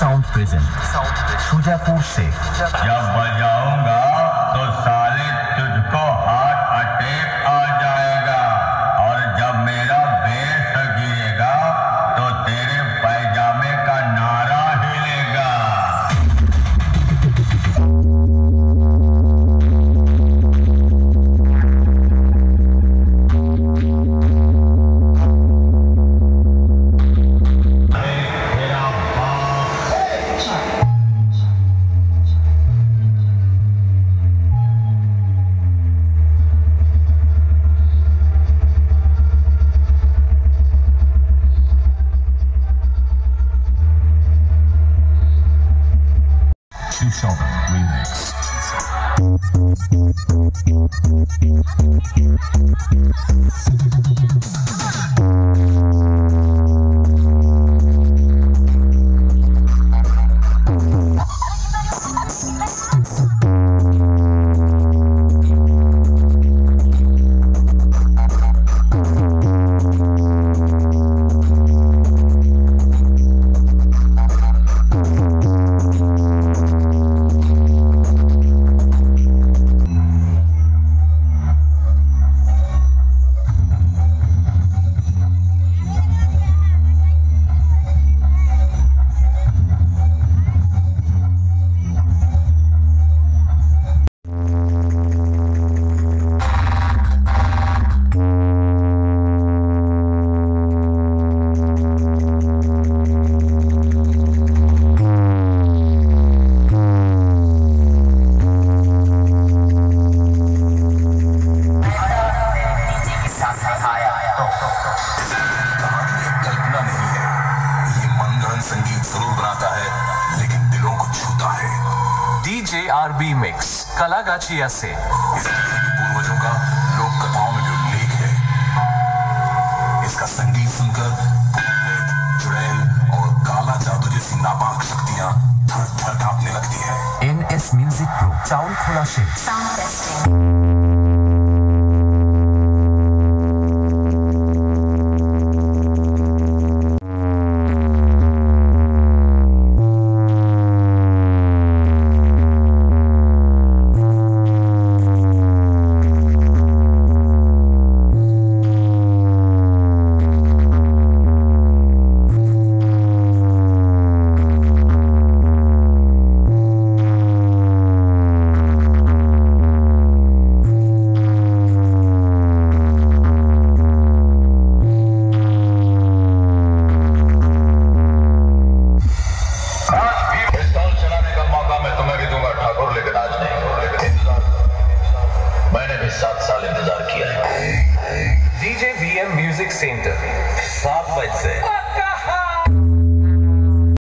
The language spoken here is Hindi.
साउंड प्रेजेंट शुजापुर से जब बजाऊँगा कल्पना नहीं है। ये मनगढ़ंत संगीत ज़रूर बनाता है लेकिन दिलों को छूता है। डीजे आरबी मिक्स कलागाचिया से पूर्वजों का लोक कथाओं में भी उल्लेख है इसका संगीत सुनकर चुड़ैल और काला जादू जैसी नापाक शक्तियाँ थर थर कांपने लगती है। एन एस म्यूज़िक प्रो चाउल खोला से। Sound testing. म्यूज़िक सेंटर सात बज से।